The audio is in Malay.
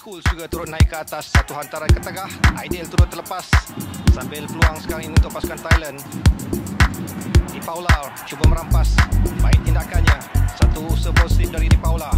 Cools juga turut naik ke atas satu hantaran ke tengah. Ideal turut terlepas sambil peluang sekarang ini untuk pasukan Thailand. Di Paula cuba merampas. Baik tindakannya. Satu usaha positif dari Di Paula.